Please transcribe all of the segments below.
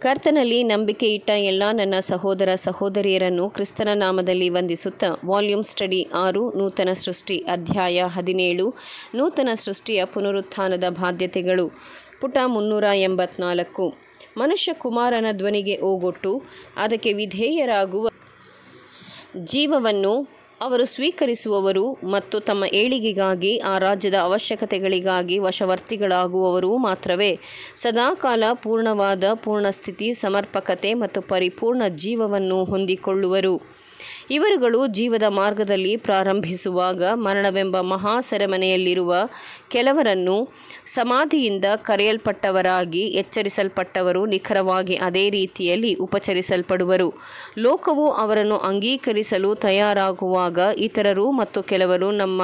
ಕರ್ತನಲ್ಲಿ ನಂಬಿಕೆ ಇಟ್ಟ ಎಲ್ಲ ನನ್ನ ಸಹೋದರ ಸಹೋದರಿಯರನ್ನು ಕ್ರಿಸ್ತನ ನಾಮದಲ್ಲಿ ವಂದಿಸುತ್ತಾ ವಾಲ್ಯೂಮ್ ಸ್ಟಡಿ ಆರು, ನೂತನ ಸೃಷ್ಟಿ ಅಧ್ಯಾಯ ಹದಿನೇಳು, ನೂತನ ಸೃಷ್ಟಿಯ ಪುನರುತ್ಥಾನದ ಬಾಧ್ಯತೆಗಳು. ಪುಟ ಮುನ್ನೂರ ಎಂಬತ್ನಾಲ್ಕು. ಮನುಷ್ಯ ಕುಮಾರನ ಧ್ವನಿಗೆ ಓಗೊಟ್ಟು, ಅದಕ್ಕೆ ವಿಧೇಯರಾಗುವ ಜೀವವನ್ನು ಅವರು ಸ್ವೀಕರಿಸುವವರು ಮತ್ತು ತಮ್ಮ ಏಳಿಗೆಗಾಗಿ ಆ ರಾಜ್ಯದ ಅವಶ್ಯಕತೆಗಳಿಗಾಗಿ ವಶವರ್ತಿಗಳಾಗುವವರು ಮಾತ್ರವೇ. ಸದಾಕಾಲ ಪೂರ್ಣವಾದ ಪೂರ್ಣಸ್ಥಿತಿ, ಸಮರ್ಪಕತೆ ಮತ್ತು ಪರಿಪೂರ್ಣ ಜೀವವನ್ನು ಹೊಂದಿಕೊಳ್ಳುವರು. ಇವರುಗಳು ಜೀವದ ಮಾರ್ಗದಲ್ಲಿ ಪ್ರಾರಂಭಿಸುವಾಗ ಮರಣವೆಂಬ ಮಹಾ ಸೆರೆಮನೆಯಲ್ಲಿರುವ ಕೆಲವರನ್ನು ಸಮಾಧಿಯಿಂದ ಕರೆಯಲ್ಪಟ್ಟವರಾಗಿ ಎಚ್ಚರಿಸಲ್ಪಟ್ಟವರು ನಿಖರವಾಗಿ ಅದೇ ರೀತಿಯಲ್ಲಿ ಉಪಚರಿಸಲ್ಪಡುವರು. ಲೋಕವು ಅವರನ್ನು ಅಂಗೀಕರಿಸಲು ತಯಾರಾಗುವಾಗ ಇತರರು ಮತ್ತು ಕೆಲವರು ನಮ್ಮ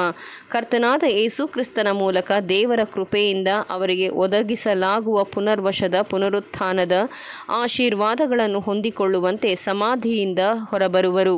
ಕರ್ತನಾದ ಯೇಸು ಕ್ರಿಸ್ತನ ಮೂಲಕ ದೇವರ ಕೃಪೆಯಿಂದ ಅವರಿಗೆ ಒದಗಿಸಲಾಗುವ ಪುನರ್ವಶದ ಪುನರುತ್ಥಾನದ ಆಶೀರ್ವಾದಗಳನ್ನು ಹೊಂದಿಕೊಳ್ಳುವಂತೆ ಸಮಾಧಿಯಿಂದ ಹೊರಬರುವರು.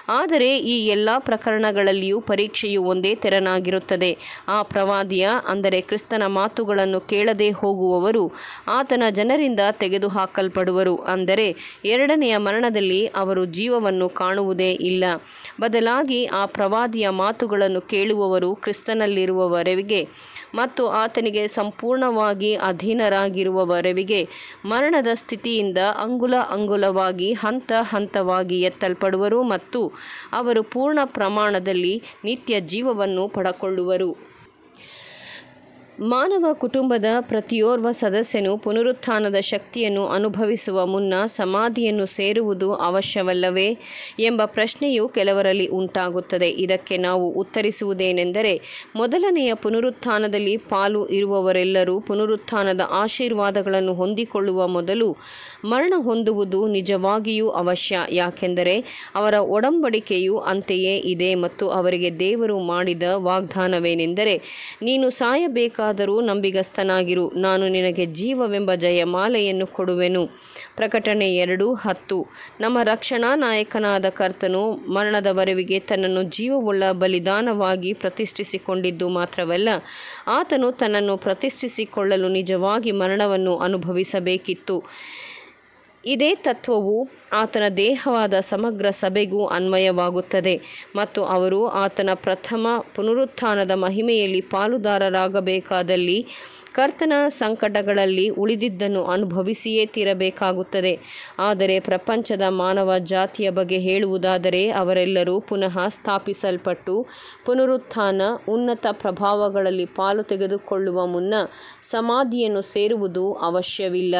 ಆದರೆ ಈ ಎಲ್ಲ ಪ್ರಕರಣಗಳಲ್ಲಿಯೂ ಪರೀಕ್ಷೆಯು ಒಂದೇ ತೆರನಾಗಿರುತ್ತದೆ. ಆ ಪ್ರವಾದಿಯ, ಅಂದರೆ ಕ್ರಿಸ್ತನ ಮಾತುಗಳನ್ನು ಕೇಳದೆ ಹೋಗುವವರು ಆತನ ಜನರಿಂದ ತೆಗೆದುಹಾಕಲ್ಪಡುವರು. ಅಂದರೆ ಎರಡನೆಯ ಮರಣದಲ್ಲಿ ಅವರು ಜೀವವನ್ನು ಕಾಣುವುದೇ ಇಲ್ಲ. ಬದಲಾಗಿ ಆ ಪ್ರವಾದಿಯ ಮಾತುಗಳನ್ನು ಕೇಳುವವರು ಕ್ರಿಸ್ತನಲ್ಲಿರುವವರೆವಿಗೆ ಮತ್ತು ಆತನಿಗೆ ಸಂಪೂರ್ಣವಾಗಿ ಅಧೀನರಾಗಿರುವವರೆವಿಗೆ ಮರಣದ ಸ್ಥಿತಿಯಿಂದ ಅಂಗುಲ ಅಂಗುಲವಾಗಿ ಹಂತ ಹಂತವಾಗಿ ಎತ್ತಲ್ಪಡುವರು ಮತ್ತು ಅವರು ಪೂರ್ಣ ಪ್ರಮಾಣದಲ್ಲಿ ನಿತ್ಯ ಜೀವವನ್ನು ಪಡಕೊಳ್ಳುವರು. ಮಾನವ ಕುಟುಂಬದ ಪ್ರತಿಯೋರ್ವ ಸದಸ್ಯನು ಪುನರುತ್ಥಾನದ ಶಕ್ತಿಯನ್ನು ಅನುಭವಿಸುವ ಮುನ್ನ ಸಮಾಧಿಯನ್ನು ಸೇರುವುದು ಅವಶ್ಯವಲ್ಲವೇ ಎಂಬ ಪ್ರಶ್ನೆಯು ಕೆಲವರಲ್ಲಿ ಉಂಟಾಗುತ್ತದೆ. ಇದಕ್ಕೆ ನಾವು ಉತ್ತರಿಸುವುದೇನೆಂದರೆ, ಮೊದಲನೆಯ ಪುನರುತ್ಥಾನದಲ್ಲಿ ಪಾಲು ಇರುವವರೆಲ್ಲರೂ ಪುನರುತ್ಥಾನದ ಆಶೀರ್ವಾದಗಳನ್ನು ಹೊಂದಿಕೊಳ್ಳುವ ಮೊದಲು ಮರಣ ಹೊಂದುವುದು ನಿಜವಾಗಿಯೂ ಅವಶ್ಯ. ಯಾಕೆಂದರೆ, ಅವರ ಒಡಂಬಡಿಕೆಯು ಅಂತೆಯೇ ಇದೆ ಮತ್ತು ಅವರಿಗೆ ದೇವರು ಮಾಡಿದ ವಾಗ್ದಾನವೇನೆಂದರೆ, ನೀನು ಸಾಯಬೇಕಾದ ಾದರೂ ನಂಬಿಗಸ್ತನಾಗಿರು, ನಾನು ನಿನಗೆ ಜೀವವೆಂಬ ಜಯಮಾಲೆಯನ್ನು ಕೊಡುವೆನು. ಪ್ರಕಟಣೆ ಎರಡು, ಹತ್ತು. ನಮ್ಮ ರಕ್ಷಣಾ ನಾಯಕನಾದ ಕರ್ತನು ಮರಣದವರೆವಿಗೆ ತನ್ನನ್ನು ಜೀವವುಳ್ಳ ಬಲಿದಾನವಾಗಿ ಪ್ರತಿಷ್ಠಿಸಿಕೊಂಡಿದ್ದು ಮಾತ್ರವಲ್ಲ, ಆತನು ತನ್ನನ್ನು ಪ್ರತಿಷ್ಠಿಸಿಕೊಳ್ಳಲು ನಿಜವಾಗಿ ಮರಣವನ್ನು ಅನುಭವಿಸಬೇಕಿತ್ತು. ಇದೇ ತತ್ವವು ಆತನ ದೇಹವಾದ ಸಮಗ್ರ ಸಭೆಗೂ ಅನ್ವಯವಾಗುತ್ತದೆ ಮತ್ತು ಅವರು ಆತನ ಪ್ರಥಮ ಪುನರುತ್ಥಾನದ ಮಹಿಮೆಯಲ್ಲಿ ಪಾಲುದಾರರಾಗಬೇಕಾದಲ್ಲಿ ಕರ್ತನ ಸಂಕಟಗಳಲ್ಲಿ ಉಳಿದಿದ್ದನ್ನು ಅನುಭವಿಸಿಯೇ ತೀರಬೇಕಾಗುತ್ತದೆ. ಆದರೆ ಪ್ರಪಂಚದ ಮಾನವ ಜಾತಿಯ ಬಗ್ಗೆ ಹೇಳುವುದಾದರೆ ಅವರೆಲ್ಲರೂ ಪುನಃ ಸ್ಥಾಪಿಸಲ್ಪಟ್ಟು ಪುನರುತ್ಥಾನ, ಉನ್ನತ ಪ್ರಭಾವಗಳಲ್ಲಿ ಪಾಲು ತೆಗೆದುಕೊಳ್ಳುವ ಮುನ್ನ ಸಮಾಧಿಯನ್ನು ಸೇರುವುದು ಅವಶ್ಯವಿಲ್ಲ.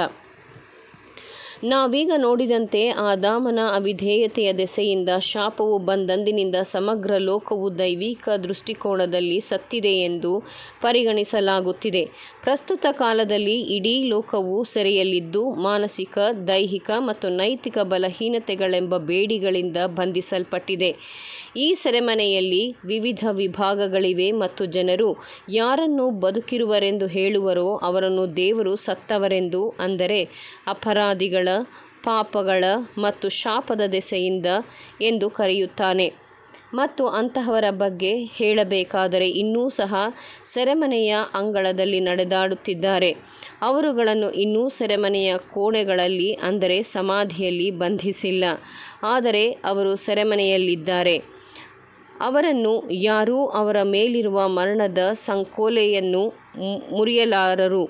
ನಾವೀಗ ನೋಡಿದಂತೆ ಆದಾಮನ ಅವಿಧೇಯತೆಯ ದೆಸೆಯಿಂದ ಶಾಪವು ಬಂದಂದಿನಿಂದ ಸಮಗ್ರ ಲೋಕವು ದೈವಿಕ ದೃಷ್ಟಿಕೋನದಲ್ಲಿ ಸತ್ತಿದೆ ಎಂದು ಪರಿಗಣಿಸಲಾಗುತ್ತಿದೆ. ಪ್ರಸ್ತುತ ಕಾಲದಲ್ಲಿ ಇಡೀ ಲೋಕವು ಸೆರೆಯಲ್ಲಿದ್ದು ಮಾನಸಿಕ, ದೈಹಿಕ ಮತ್ತು ನೈತಿಕ ಬಲಹೀನತೆಗಳೆಂಬ ಬೇಡಿಗಳಿಂದ ಬಂಧಿಸಲ್ಪಟ್ಟಿದೆ. ಈ ಸೆರೆಮನೆಯಲ್ಲಿ ವಿವಿಧ ವಿಭಾಗಗಳಿವೆ ಮತ್ತು ಜನರು ಯಾರನ್ನು ಬದುಕಿರುವರೆಂದು ಹೇಳುವರೋ ಅವರನ್ನು ದೇವರು ಸತ್ತವರೆಂದು ಅಂದರೆ ಅಪರಾಧಿಗಳ ಪಾಪಗಳ ಮತ್ತು ಶಾಪದ ದೆಸೆಯಿಂದ ಎಂದು ಕರೆಯುತ್ತಾನೆ. ಮತ್ತು ಅಂತಹವರ ಬಗ್ಗೆ ಹೇಳಬೇಕಾದರೆ ಇನ್ನೂ ಸಹ ಸೆರೆಮನೆಯ ಅಂಗಳದಲ್ಲಿ ನಡೆದಾಡುತ್ತಿದ್ದಾರೆ. ಅವರುಗಳನ್ನು ಇನ್ನೂ ಸೆರೆಮನೆಯ ಕೋಣೆಗಳಲ್ಲಿ, ಅಂದರೆ ಸಮಾಧಿಯಲ್ಲಿ ಬಂಧಿಸಿಲ್ಲ. ಆದರೆ ಅವರು ಸೆರೆಮನೆಯಲ್ಲಿದ್ದಾರೆ. ಅವರನ್ನು ಯಾರೂ ಅವರ ಮೇಲಿರುವ ಮರಣದ ಸಂಕೋಲೆಯನ್ನು ಮುರಿಯಲಾರರು.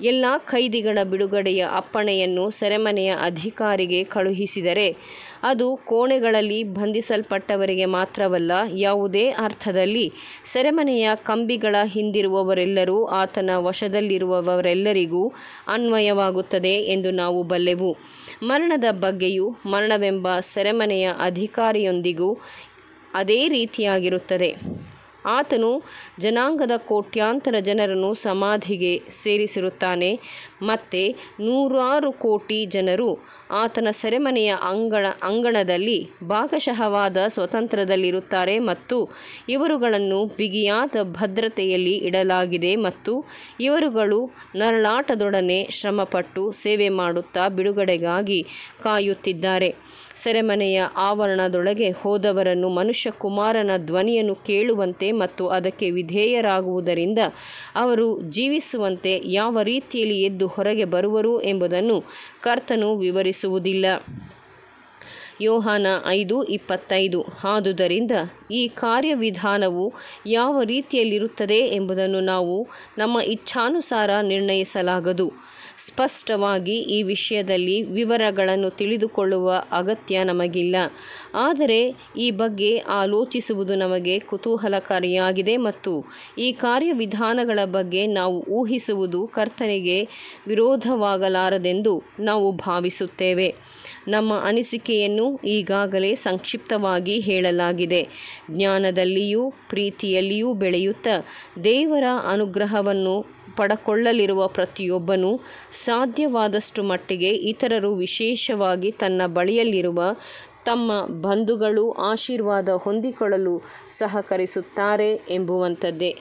ಎಲ್ಲ ಖೈದಿಗಳ ಬಿಡುಗಡೆಯ ಅಪ್ಪಣೆಯನ್ನು ಸೆರೆಮನೆಯ ಅಧಿಕಾರಿಗೆ ಕಳುಹಿಸಿದರೆ ಅದು ಕೋಣೆಗಳಲ್ಲಿ ಬಂಧಿಸಲ್ಪಟ್ಟವರಿಗೆ ಮಾತ್ರವಲ್ಲ, ಯಾವುದೇ ಅರ್ಥದಲ್ಲಿ ಸೆರೆಮನೆಯ ಕಂಬಿಗಳ ಹಿಂದಿರುವವರೆಲ್ಲರೂ ಆತನ ವಶದಲ್ಲಿರುವವರೆಲ್ಲರಿಗೂ ಅನ್ವಯವಾಗುತ್ತದೆ ಎಂದು ನಾವು ಬಲ್ಲೆವು. ಮರಣದ ಬಗ್ಗೆಯೂ ಮರಣವೆಂಬ ಸೆರೆಮನೆಯ ಅಧಿಕಾರಿಯೊಂದಿಗೂ ಅದೇ ರೀತಿಯಾಗಿರುತ್ತದೆ. ಆತನು ಜನಾಂಗದ ಕೋಟ್ಯಾಂತರ ಜನರನ್ನು ಸಮಾಧಿಗೆ ಸೇರಿಸಿರುತ್ತಾನೆ. ಮತ್ತು ನೂರಾರು ಕೋಟಿ ಜನರು ಆತನ ಸೆರೆಮನೆಯ ಅಂಗಣ, ಅಂಗಣದಲ್ಲಿ ಭಾಗಶಃವಾದ ಸ್ವತಂತ್ರದಲ್ಲಿರುತ್ತಾರೆ ಮತ್ತು ಇವರುಗಳನ್ನು ಬಿಗಿಯಾದ ಭದ್ರತೆಯಲ್ಲಿ ಇಡಲಾಗಿದೆ ಮತ್ತು ಇವರುಗಳು ನರಳಾಟದೊಡನೆ ಶ್ರಮಪಟ್ಟು ಸೇವೆ ಮಾಡುತ್ತಾ ಬಿಡುಗಡೆಗಾಗಿ ಕಾಯುತ್ತಿದ್ದಾರೆ. ಸೆರೆಮನೆಯ ಆವರಣದೊಳಗೆ ಹೋದವರನ್ನು ಮನುಷ್ಯ ಕುಮಾರನ ಧ್ವನಿಯನ್ನು ಕೇಳುವಂತೆ ಮತ್ತು ಅದಕ್ಕೆ ವಿಧೇಯರಾಗುವುದರಿಂದ ಅವರು ಜೀವಿಸುವಂತೆ ಯಾವ ರೀತಿಯಲ್ಲಿ ಎದ್ದು ಹೊರಗೆ ಬರುವರು ಎಂಬುದನ್ನು ಕರ್ತನು ವಿವರಿಸುವುದಿಲ್ಲ. ಯೋಹಾನ ಐದು ಇಪ್ಪತ್ತೈದು. ಆದುದರಿಂದ ಈ ಕಾರ್ಯವಿಧಾನವು ಯಾವ ರೀತಿಯಲ್ಲಿರುತ್ತದೆ ಎಂಬುದನ್ನು ನಾವು ನಮ್ಮ ಇಚ್ಛಾನುಸಾರ ನಿರ್ಣಯಿಸಲಾಗದು. ಸ್ಪಷ್ಟವಾಗಿ ಈ ವಿಷಯದಲ್ಲಿ ವಿವರಗಳನ್ನು ತಿಳಿದುಕೊಳ್ಳುವ ಅಗತ್ಯ ನಮಗಿಲ್ಲ. ಆದರೆ ಈ ಬಗ್ಗೆ ಆಲೋಚಿಸುವುದು ನಮಗೆ ಕುತೂಹಲಕಾರಿಯಾಗಿದೆ ಮತ್ತು ಈ ಕಾರ್ಯವಿಧಾನಗಳ ಬಗ್ಗೆ ನಾವು ಊಹಿಸುವುದು ಕರ್ತನಿಗೆ ವಿರೋಧವಾಗಲಾರದೆಂದು ನಾವು ಭಾವಿಸುತ್ತೇವೆ. ನಮ್ಮ ಅನಿಸಿಕೆಯನ್ನು ಈಗಾಗಲೇ ಸಂಕ್ಷಿಪ್ತವಾಗಿ ಹೇಳಲಾಗಿದೆ. ಜ್ಞಾನದಲ್ಲಿಯೂ ಪ್ರೀತಿಯಲ್ಲಿಯೂ ಬೆಳೆಯುತ್ತಾ ದೇವರ ಅನುಗ್ರಹವನ್ನು ಪಡಕೊಳ್ಳಲಿರುವ ಪ್ರತಿಯೊಬ್ಬನೂ ಸಾಧ್ಯವಾದಷ್ಟು ಮಟ್ಟಿಗೆ ಇತರರು ವಿಶೇಷವಾಗಿ ತನ್ನ ಬಳಿಯಲ್ಲಿರುವ ತಮ್ಮ ಬಂಧುಗಳು ಆಶೀರ್ವಾದ ಹೊಂದಿಕೊಳ್ಳಲು ಸಹಕರಿಸುತ್ತಾರೆ ಎಂಬುವಂಥದ್ದೇ.